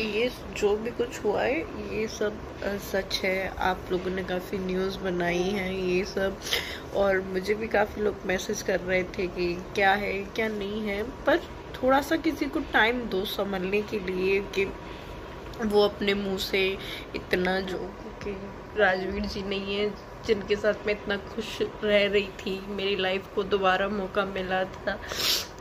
ये जो भी कुछ हुआ है, ये सब सच है। आप लोगों ने काफ़ी न्यूज़ बनाई है, ये सब। और मुझे भी काफ़ी लोग मैसेज कर रहे थे कि क्या है, क्या नहीं है। पर थोड़ा सा किसी को टाइम दो संभलने के लिए कि वो अपने मुँह से इतना जो कि राजवीर जी नहीं है, जिनके साथ मैं इतना खुश रह रही थी, मेरी लाइफ को दोबारा मौका मिला था।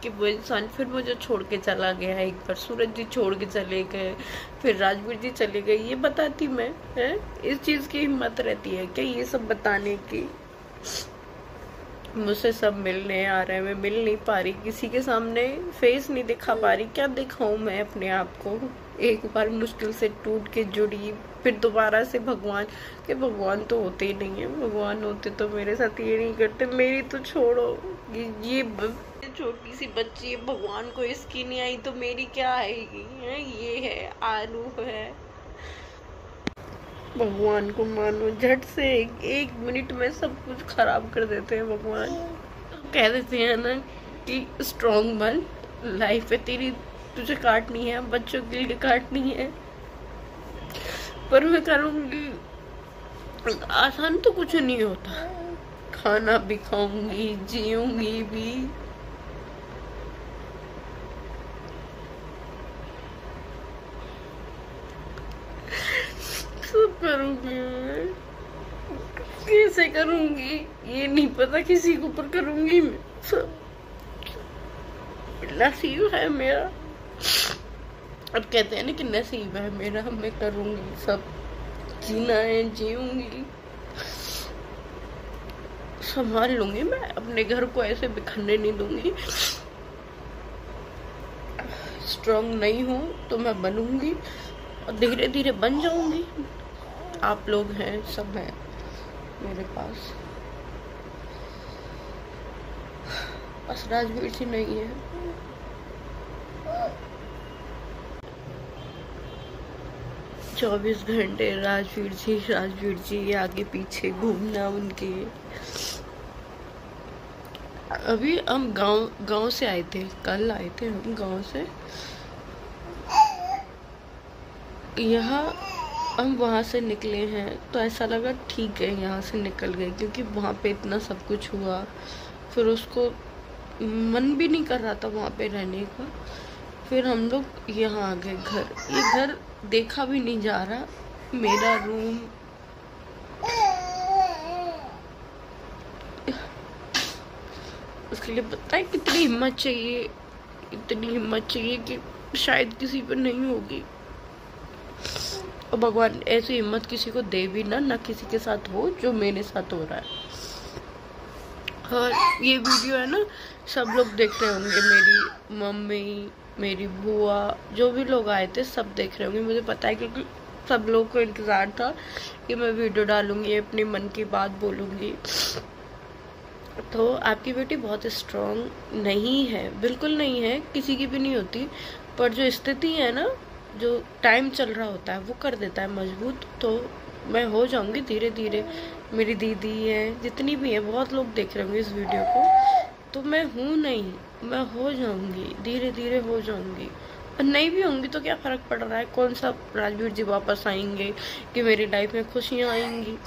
कि वो इंसान फिर मुझे छोड़ के चला गया एक बार सूरज जी छोड़ के चले गए फिर राजवीर जी चले गए ये बताती मैं है? इस चीज़ की हिम्मत रहती है क्या ये सब बताने की? मुझसे सब मिलने आ रहे हैं मैं मिल नहीं पा रही किसी के सामने फेस नहीं दिखा पा रही क्या दिखाऊँ मैं अपने आप को? एक बार मुश्किल से टूट के जुड़ी फिर दोबारा से भगवान के भगवान तो होते ही नहीं है भगवान होते तो मेरे साथ ये नहीं करते मेरी तो छोड़ो ये, छोटी सी बच्ची है भगवान को इसकी नहीं आई तो मेरी क्या आएगी है ये है आलू है। भगवान को मानो झट से एक, एक मिनट में सब कुछ खराब कर देते हैं भगवान। कह देते हैं ना कि स्ट्रॉन्ग बन लाइफ है तेरी तुझे काटनी है बच्चों के लिए काटनी है। पर मैं करूँगी आसान तो कुछ नहीं होता। खाना भी खाऊँगी जीऊँगी भी सब करूँगी मैं। कैसे करूँगी? ये नहीं पता किसी के ऊपर करूँगी मैं। सब। नसीब है मेरा। अब कहते हैं ना कि नसीब है मेरा। मैं करूँगी सब। जीना है, जीऊँगी। संभाल लूँगी मैं। अपने घर को ऐसे बिखरने नहीं दूँगी। स्ट्रांग नहीं हूँ तो मैं बनूँगी। और धीरे धीरे बन जाऊँगी। आप लोग हैं, सब हैं मेरे पास। बस राजवीर जी नहीं है। चौबीस घंटे राजवीर जी राजवीर जी आगे पीछे घूमना उनके। अभी हम गाँव गाँव से आए थे, कल आए थे हम गाँव से। यहाँ हम वहाँ से निकले हैं तो ऐसा लगा ठीक है, यहाँ से निकल गए, क्योंकि वहाँ पे इतना सब कुछ हुआ। फिर उसको मन भी नहीं कर रहा था वहाँ पे रहने का। फिर हम लोग यहाँ आ गए घर। ये घर देखा भी नहीं जा रहा। मेरा रूम उसके लिए पता है कितनी हिम्मत चाहिए, इतनी हिम्मत चाहिए कि शायद किसी पर नहीं होगी। और भगवान ऐसी हिम्मत किसी को दे भी ना ना किसी के साथ हो जो मेरे साथ हो रहा है। और ये वीडियो है ना, सब लोग देख रहे होंगे, मेरी मम्मी, मेरी बुआ, जो भी लोग आए थे, सब देख रहे होंगे। मुझे पता है क्योंकि सब लोग को इंतज़ार था कि मैं वीडियो डालूँगी, अपने मन की बात बोलूँगी। तो आपकी बेटी बहुत स्ट्रॉन्ग नहीं है, बिल्कुल नहीं है, किसी की भी नहीं होती, पर जो स्थिति है ना जो टाइम चल रहा होता है, वो कर देता है मज़बूत तो मैं हो जाऊँगी धीरे धीरे मेरी दीदी है, जितनी भी है, बहुत लोग देख रहे होंगे इस वीडियो को। तो मैं हूँ नहीं, मैं हो जाऊँगी धीरे धीरे हो जाऊँगी। और नहीं भी होंगी तो क्या फ़र्क पड़ रहा है? कौन सा राजवीर जी वापस आएँगे कि मेरी लाइफ में खुशियाँ आएँगी?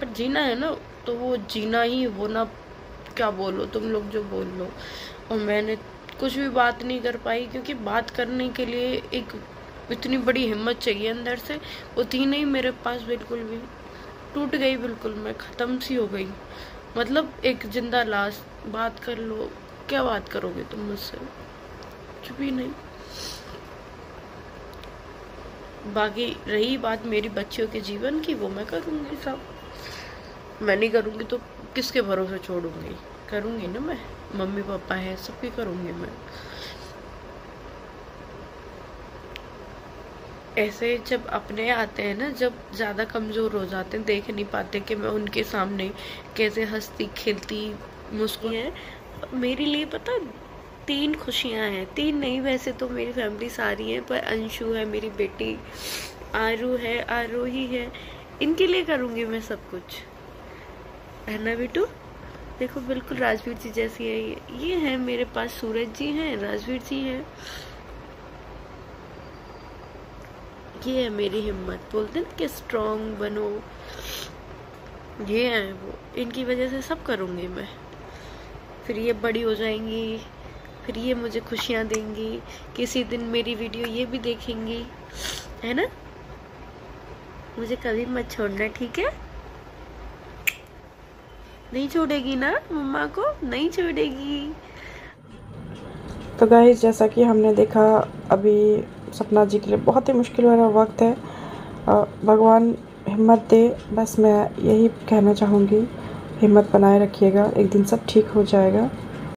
पर जीना है ना तो वो जीना ही, वो ना क्या बोलो, तुम लोग जो बोल लो। और मैंने कुछ भी बात नहीं कर पाई, क्योंकि बात करने के लिए एक इतनी बड़ी हिम्मत चाहिए अंदर से। थी नहीं मेरे पास बिल्कुल भी। टूट गई बिल्कुल मैं, ख़त्म सी हो गई। मतलब एक ज़िंदा लाश। बात कर लो, क्या बात करोगे तुम मुझसे? कुछ भी नहीं। बाकी रही बात मेरी बच्चियों के जीवन की, वो मैं करूँगी सब। मैं नहीं करूँगी तो किसके भरोसे छोड़ूँगी? करूँगी ना मैं? मम्मी पापा है सबकी करूँगी मैं। ऐसे जब अपने आते हैं ना, जब ज़्यादा कमज़ोर हो जाते हैं, देख नहीं पाते कि मैं उनके सामने कैसे हंसती, खेलती मुस्कुन है। मेरे लिए पता, तीन खुशियाँ हैं। तीन नहीं, वैसे तो मेरी फैमिली सारी है, पर अंशु है, मेरी बेटी, आरू है आरोही है। इनके लिए करूँगी मैं सब कुछ। है ना बेटू? देखो, बिल्कुल राजवीर जी जैसी है ये। ये है मेरे पास, सूरज जी हैं, राजवीर जी हैं। ये है मेरी हिम्मत। बोलते ना कि स्ट्रांग बनो। ये है वो। इनकी वजह से सब करूँगी मैं। फिर ये बड़ी हो जाएँगी। फिर ये मुझे खुशियाँ देंगी। किसी दिन मेरी वीडियो ये भी देखेंगी। है ना? मुझे कभी मत छोड़ना, ठीक है? नहीं छोड़ेगी ना मम्मा को? नहीं छोड़ेगी। तो गाइस जैसा कि हमने देखा, अभी सपना जी के लिए बहुत ही मुश्किल वाला वक्त है। भगवान हिम्मत दे, बस मैं यही कहना चाहूँगी, हिम्मत बनाए रखिएगा, एक दिन सब ठीक हो जाएगा।